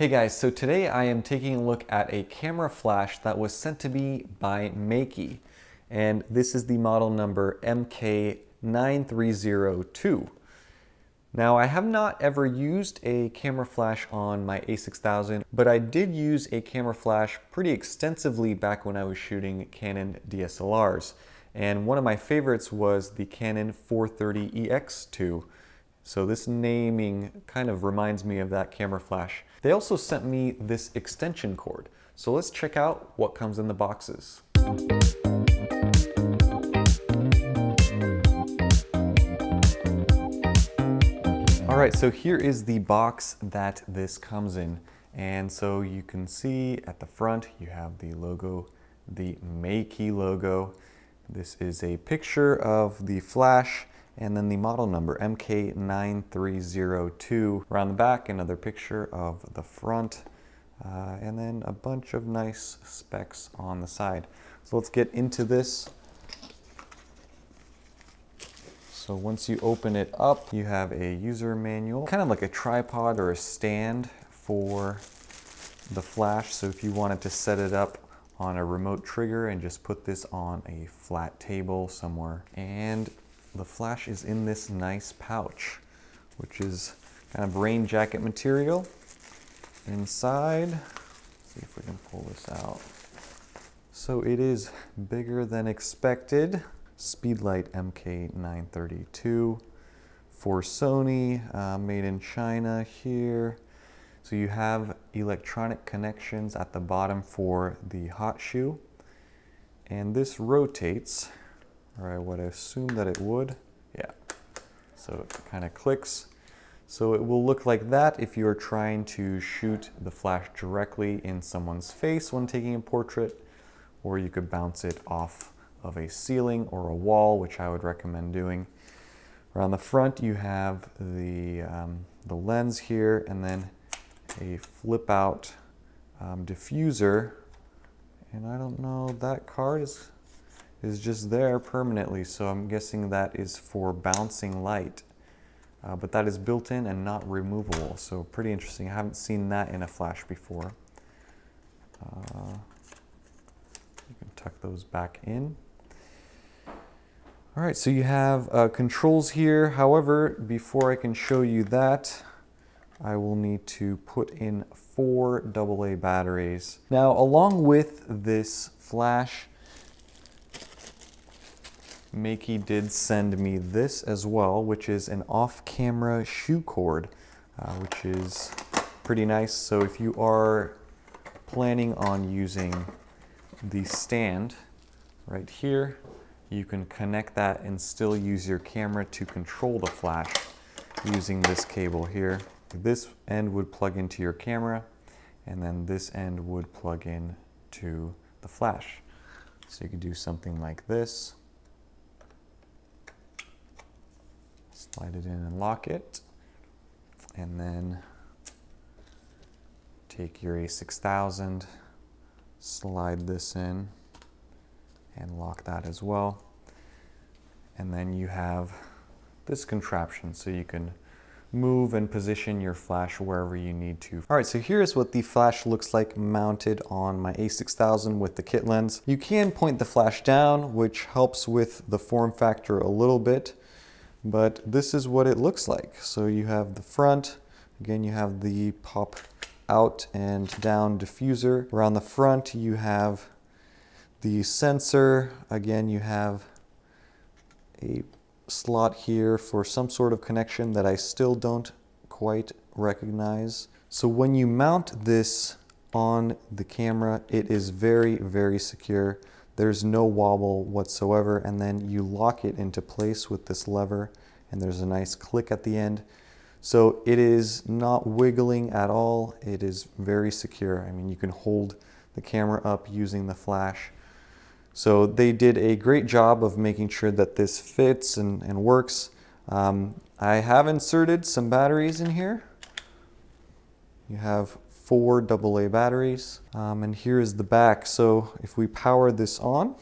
Hey guys, so today I am taking a look at a camera flash that was sent to me by Meike. And this is the model number MK9302. Now I have not ever used a camera flash on my a6000, but I did use a camera flash pretty extensively back when I was shooting Canon DSLRs. And one of my favorites was the Canon 430EX2. So this naming kind of reminds me of that camera flash. They also sent me this extension cord. So let's check out what comes in the boxes. All right, so here is the box that this comes in. And so you can see at the front, you have the logo, the Meike logo. This is a picture of the flash and then the model number MK9302. Around the back, another picture of the front, uh, and then a bunch of nice specs on the side. So let's get into this. So once you open it up, you have a user manual, kind of like a tripod or a stand for the flash. So if you wanted to set it up on a remote trigger and just put this on a flat table somewhere. And the flash is in this nice pouch, which is kind of rain jacket material. Inside, see if we can pull this out. So it is bigger than expected. Speedlight MK932 for Sony, uh, made in China here. So you have electronic connections at the bottom for the hot shoe. And this rotates or I would assume that it would. Yeah, so it kind of clicks. So it will look like that if you're trying to shoot the flash directly in someone's face when taking a portrait, or you could bounce it off of a ceiling or a wall, which I would recommend doing. Around the front, you have the, um, the lens here, and then a flip out um, diffuser. And I don't know, that card is is just there permanently. So I'm guessing that is for bouncing light. Uh, but that is built in and not removable. So pretty interesting. I haven't seen that in a flash before. Uh, you can tuck those back in. All right, so you have uh, controls here. However, before I can show you that, I will need to put in four AA batteries. Now, along with this flash, Meike did send me this as well, which is an off-camera shoe cord, uh, which is pretty nice. So if you are planning on using the stand right here, you can connect that and still use your camera to control the flash using this cable here. This end would plug into your camera and then this end would plug in to the flash. So you could do something like this. Slide it in and lock it. And then take your A6000, slide this in and lock that as well. And then you have this contraption so you can move and position your flash wherever you need to. All right, so here's what the flash looks like mounted on my a6000 with the kit lens. You can point the flash down, which helps with the form factor a little bit but this is what it looks like. So you have the front, again you have the pop out and down diffuser. Around the front you have the sensor, again you have a slot here for some sort of connection that I still don't quite recognize. So when you mount this on the camera, it is very, very secure. There's no wobble whatsoever and then you lock it into place with this lever and there's a nice click at the end. So it is not wiggling at all. It is very secure. I mean, you can hold the camera up using the flash. So they did a great job of making sure that this fits and, and works. Um, I have inserted some batteries in here. You have four AA batteries. Um, and here is the back. So if we power this on,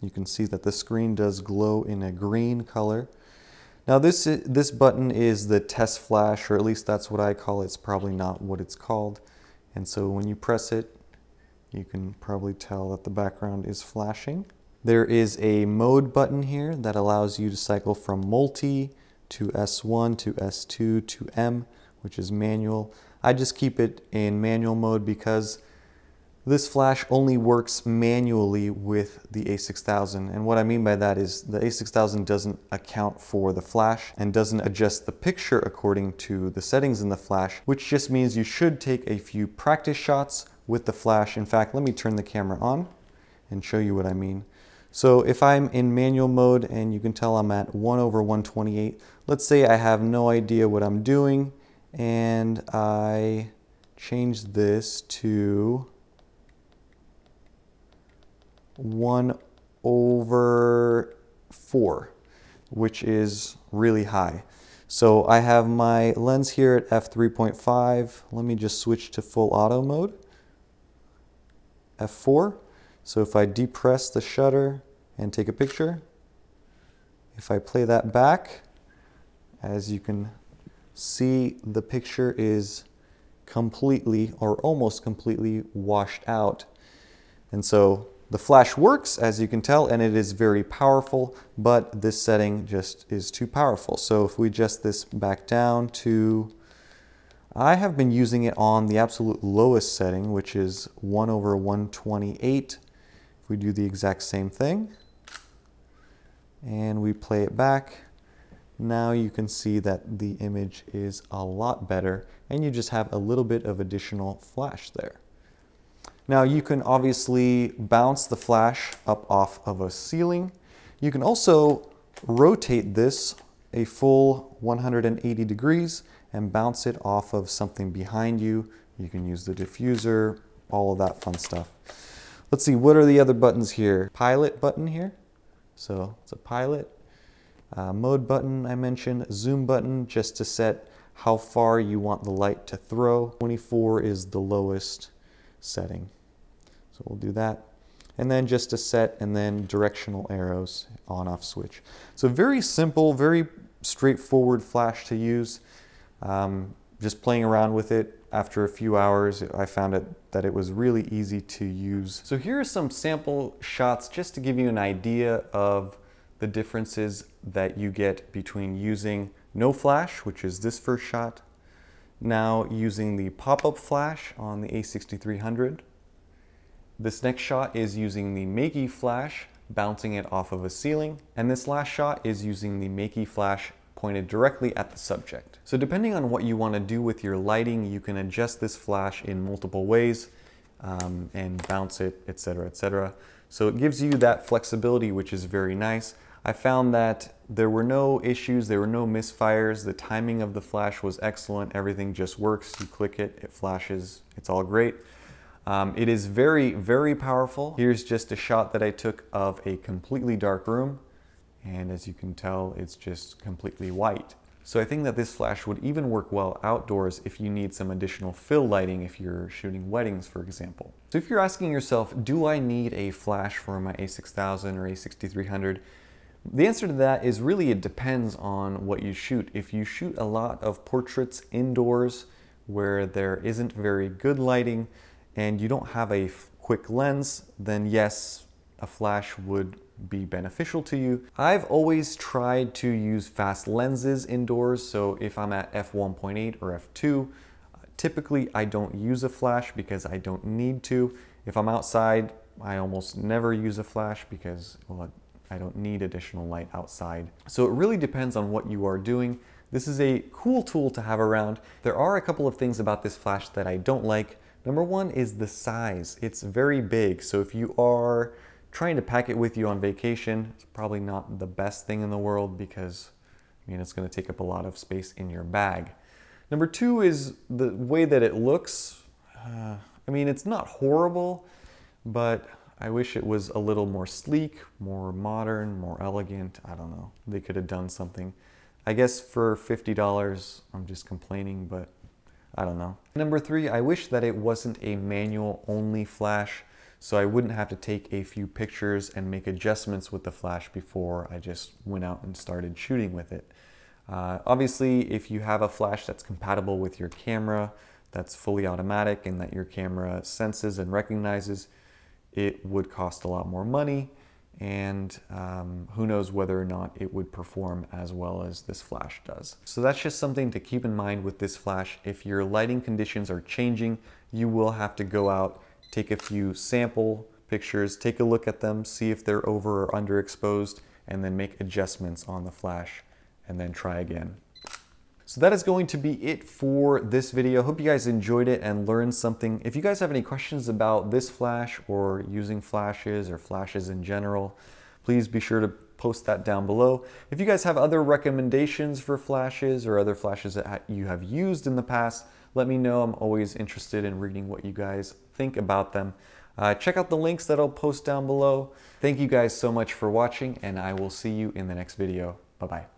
you can see that the screen does glow in a green color. Now this, this button is the test flash, or at least that's what I call it. It's probably not what it's called. And so when you press it, you can probably tell that the background is flashing. There is a mode button here that allows you to cycle from multi to S1 to S2 to M, which is manual. I just keep it in manual mode because this flash only works manually with the a6000 and what I mean by that is the a6000 doesn't account for the flash and doesn't adjust the picture according to the settings in the flash which just means you should take a few practice shots with the flash. In fact, let me turn the camera on and show you what I mean. So if I'm in manual mode and you can tell I'm at 1 over 128, let's say I have no idea what I'm doing and I change this to 1 over 4, which is really high. So I have my lens here at f3.5. Let me just switch to full auto mode. F4. So if I depress the shutter and take a picture, if I play that back, as you can see, the picture is completely or almost completely washed out. And so the flash works, as you can tell, and it is very powerful, but this setting just is too powerful. So if we adjust this back down to, I have been using it on the absolute lowest setting, which is 1 over 128. If we do the exact same thing, and we play it back, now you can see that the image is a lot better, and you just have a little bit of additional flash there. Now you can obviously bounce the flash up off of a ceiling. You can also rotate this a full 180 degrees and bounce it off of something behind you. You can use the diffuser, all of that fun stuff. Let's see, what are the other buttons here? Pilot button here. So it's a pilot. Uh, mode button I mentioned, zoom button just to set how far you want the light to throw. 24 is the lowest setting. So we'll do that. And then just a set and then directional arrows on off switch. So very simple, very straightforward flash to use. Um, just playing around with it after a few hours, I found it that it was really easy to use. So here are some sample shots just to give you an idea of the differences that you get between using no flash, which is this first shot, now using the pop-up flash on the A6300, this next shot is using the Meike flash, bouncing it off of a ceiling, and this last shot is using the Meike flash pointed directly at the subject. So depending on what you want to do with your lighting, you can adjust this flash in multiple ways um, and bounce it, etc., etc. So it gives you that flexibility, which is very nice. I found that there were no issues, there were no misfires, the timing of the flash was excellent, everything just works, you click it, it flashes, it's all great. Um, it is very, very powerful. Here's just a shot that I took of a completely dark room. And as you can tell, it's just completely white. So I think that this flash would even work well outdoors if you need some additional fill lighting if you're shooting weddings, for example. So if you're asking yourself, do I need a flash for my a6000 or a6300? The answer to that is really it depends on what you shoot. If you shoot a lot of portraits indoors where there isn't very good lighting, and you don't have a quick lens, then yes, a flash would be beneficial to you. I've always tried to use fast lenses indoors, so if I'm at f1.8 or f2, typically I don't use a flash because I don't need to. If I'm outside, I almost never use a flash because well, I don't need additional light outside. So it really depends on what you are doing. This is a cool tool to have around. There are a couple of things about this flash that I don't like. Number one is the size. It's very big, so if you are trying to pack it with you on vacation, it's probably not the best thing in the world because I mean, it's gonna take up a lot of space in your bag. Number two is the way that it looks. Uh, I mean, it's not horrible, but I wish it was a little more sleek, more modern, more elegant. I don't know. They could have done something. I guess for $50, I'm just complaining, but I don't know. Number three, I wish that it wasn't a manual only flash so I wouldn't have to take a few pictures and make adjustments with the flash before I just went out and started shooting with it. Uh, obviously, if you have a flash that's compatible with your camera, that's fully automatic and that your camera senses and recognizes, it would cost a lot more money and um, who knows whether or not it would perform as well as this flash does. So that's just something to keep in mind with this flash. If your lighting conditions are changing, you will have to go out, take a few sample pictures, take a look at them, see if they're over or underexposed, and then make adjustments on the flash and then try again. So that is going to be it for this video. Hope you guys enjoyed it and learned something. If you guys have any questions about this flash or using flashes or flashes in general, please be sure to post that down below. If you guys have other recommendations for flashes or other flashes that you have used in the past, let me know. I'm always interested in reading what you guys think about them. Uh, check out the links that I'll post down below. Thank you guys so much for watching and I will see you in the next video. Bye-bye.